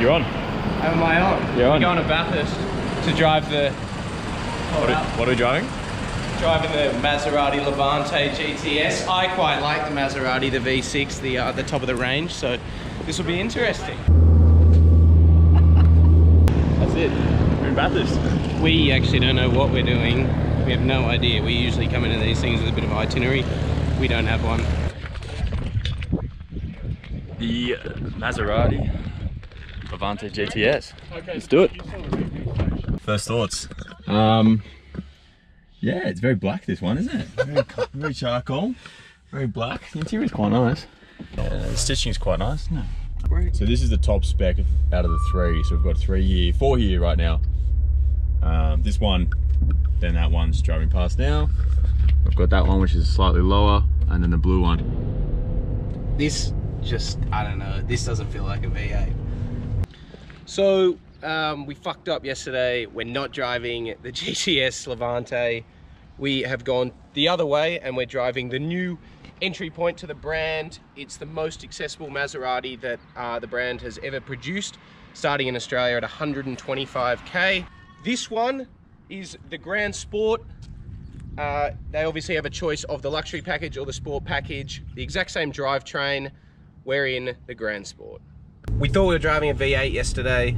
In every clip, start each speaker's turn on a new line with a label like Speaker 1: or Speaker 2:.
Speaker 1: You're on.
Speaker 2: Am I on?
Speaker 1: You're
Speaker 2: We're
Speaker 1: on.
Speaker 2: going to Bathurst to drive the
Speaker 1: What are, what are we driving?
Speaker 2: driving the Maserati Levante GTS. I quite like the Maserati, the V6, the uh, the top of the range. So this will be interesting.
Speaker 1: That's it. We're in Bathurst.
Speaker 2: We actually don't know what we're doing. We have no idea. We usually come into these things with a bit of itinerary. We don't have one.
Speaker 1: The Maserati Levante GTS. Let's do it. First thoughts. Um, yeah, it's very black this one, isn't it? Very, very charcoal, very black. The interior's quite nice. Uh, the stitching is quite nice, isn't it? So this is the top spec out of the three. So we've got three here, four here right now. Um, this one, then that one's driving past now. We've got that one which is slightly lower, and then the blue one.
Speaker 2: This just, I don't know, this doesn't feel like a V8. So, um, we fucked up yesterday. We're not driving the GTS Levante. We have gone the other way and we're driving the new entry point to the brand. It's the most accessible Maserati that uh, the brand has ever produced, starting in Australia at 125k. This one is the Grand Sport. Uh, they obviously have a choice of the luxury package or the sport package. The exact same drivetrain. We're in the Grand Sport. We thought we were driving a V8 yesterday.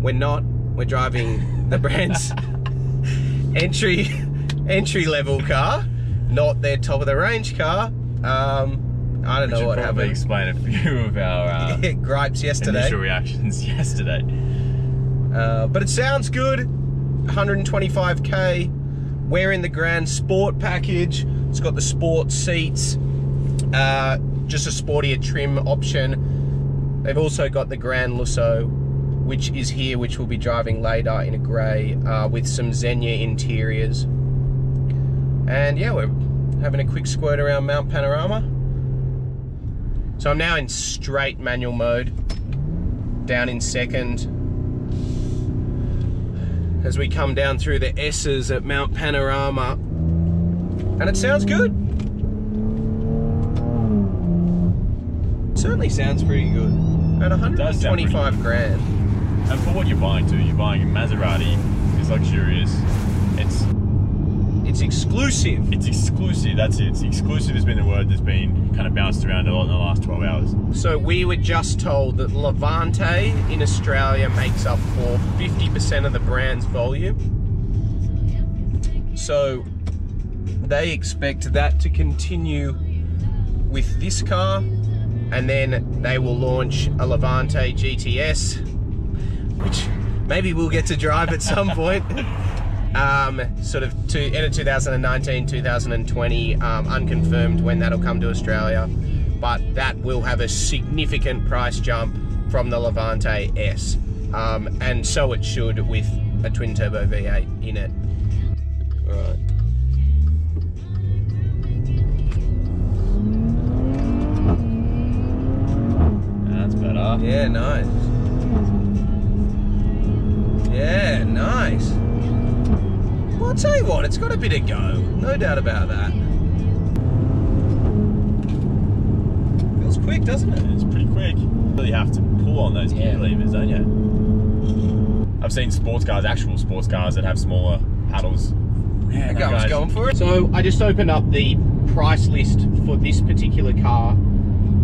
Speaker 2: We're not. We're driving the brand's entry entry level car, not their top of the range car. Um, I don't know what happened.
Speaker 1: explain a few of our uh,
Speaker 2: Gripes yesterday.
Speaker 1: initial reactions yesterday.
Speaker 2: Uh, but it sounds good. 125k. We're in the Grand Sport package. It's got the sport seats, uh, just a sportier trim option. They've also got the Grand Lusso, which is here, which we'll be driving later in a grey uh, with some Zegna interiors. And yeah, we're having a quick squirt around Mount Panorama. So I'm now in straight manual mode, down in second as we come down through the S's at Mount Panorama. And it sounds good. Certainly sounds pretty good. At
Speaker 1: does
Speaker 2: 125 grand.
Speaker 1: And for what you're buying too, you're buying a Maserati, it's luxurious, it's
Speaker 2: It's exclusive.
Speaker 1: it's exclusive, that's it. It's exclusive has been the word that's been kind of bounced around a lot in the last 12 hours.
Speaker 2: So we were just told that Levante in Australia makes up for 50% of the brand's volume. So they expect that to continue with this car and then they will launch a Levante GTS which maybe we'll get to drive at some point. Um, sort of to end of 2019, 2020, um, unconfirmed when that'll come to Australia, but that will have a significant price jump from the Levante S, um, and so it should with a twin turbo V8 in it. All right. Yeah, nice. Yeah, nice. Well, I'll tell you what, it's got a bit of go, no doubt about that. Feels quick, doesn't it?
Speaker 1: It's pretty quick. You really have to pull on those gear
Speaker 2: Yeah.
Speaker 1: levers, don't you? I've seen sports cars, actual sports cars that have smaller paddles. Yeah,
Speaker 2: That guy was going for it. So I just opened up the price list for this particular car.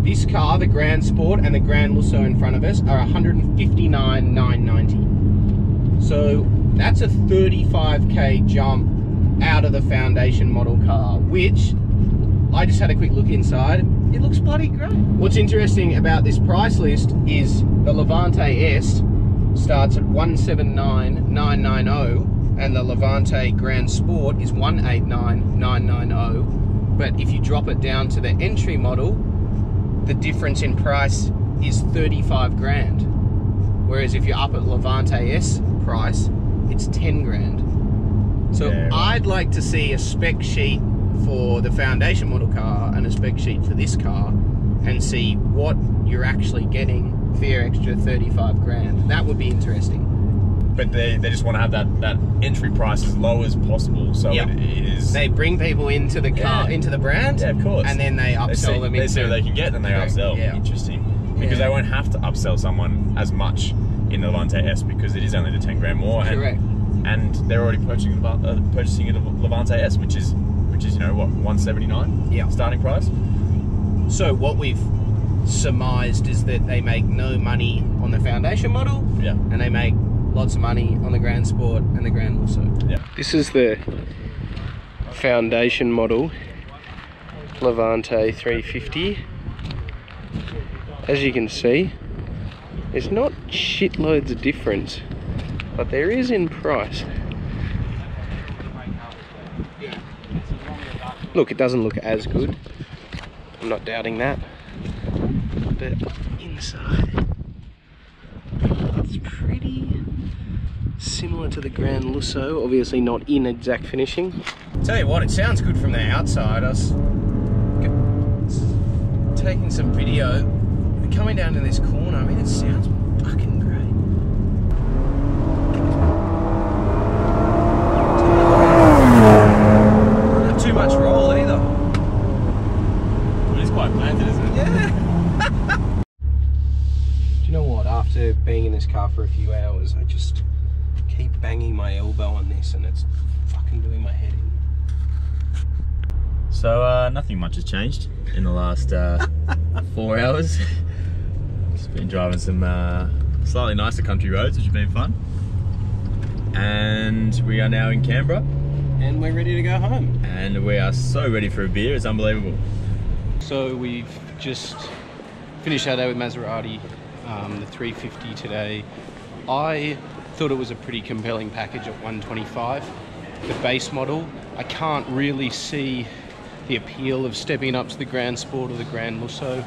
Speaker 2: This car, the Grand Sport and the Grand Lusso in front of us, are 159,990. So that's a 35k jump out of the foundation model car, which I just had a quick look inside. It looks bloody great. What's interesting about this price list is the Levante S starts at 179,990 and the Levante Grand Sport is 189,990. But if you drop it down to the entry model, the difference in price is 35 grand. Whereas if you're up at Levante S price, it's 10 grand. So
Speaker 1: Yeah, right.
Speaker 2: I'd like to see a spec sheet for the foundation model car and a spec sheet for this car and see what you're actually getting for your extra 35 grand. That would be interesting.
Speaker 1: But they, they just want to have that, that entry price as low as possible. So
Speaker 2: Yep.
Speaker 1: it, it is.
Speaker 2: They bring people into the car,
Speaker 1: Yeah.
Speaker 2: into the brand,
Speaker 1: yeah, of course.
Speaker 2: and then they upsell
Speaker 1: they see,
Speaker 2: them
Speaker 1: they
Speaker 2: into.
Speaker 1: see what they can get, then they
Speaker 2: Okay,
Speaker 1: upsell.
Speaker 2: yeah.
Speaker 1: Interesting. because
Speaker 2: Yeah.
Speaker 1: they won't have to upsell someone as much in the Levante S because it is only the 10 grand more. And,
Speaker 2: Correct.
Speaker 1: And they're already purchasing uh, purchasing a Levante S, which is which is you know what 179
Speaker 2: Yeah.
Speaker 1: starting price.
Speaker 2: So what we've surmised is that they make no money on the foundation model,
Speaker 1: Yeah.
Speaker 2: and they make lots of money on the Grand Sport and the Grand Lusso.
Speaker 1: Yeah.
Speaker 2: This is the foundation model Levante 350. As you can see, there's not shitloads of difference, but there is in price. Look, it doesn't look as good. I'm not doubting that. But inside, it's pretty similar to the Grand Lusso. Obviously not in exact finishing. Tell you what, it sounds good from the outside. I was taking some video, coming down to this corner. I mean, it sounds fucking great. Not too much roll either.
Speaker 1: It is quite planted, isn't it?
Speaker 2: Yeah. After being in this car for a few hours, I just keep banging my elbow on this, and it's fucking doing my head in.
Speaker 1: So uh, nothing much has changed in the last uh, four hours. Just been driving some uh, slightly nicer country roads, which have been fun. And we are now in Canberra,
Speaker 2: And we're ready to go home.
Speaker 1: and we are so ready for a beer. It's unbelievable.
Speaker 2: So we've just finished our day with Maserati, um, the 350 today. I thought it was a pretty compelling package at 125. The base model, I can't really see the appeal of stepping up to the Grand Sport or the Grand Lusso.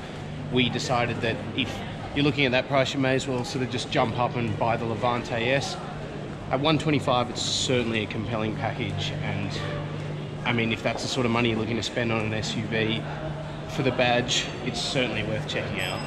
Speaker 2: We decided that if you're looking at that price, you may as well sort of just jump up and buy the Levante S. At 125, it's certainly a compelling package, and I mean, if that's the sort of money you're looking to spend on an SUV, for the badge, it's certainly worth checking out.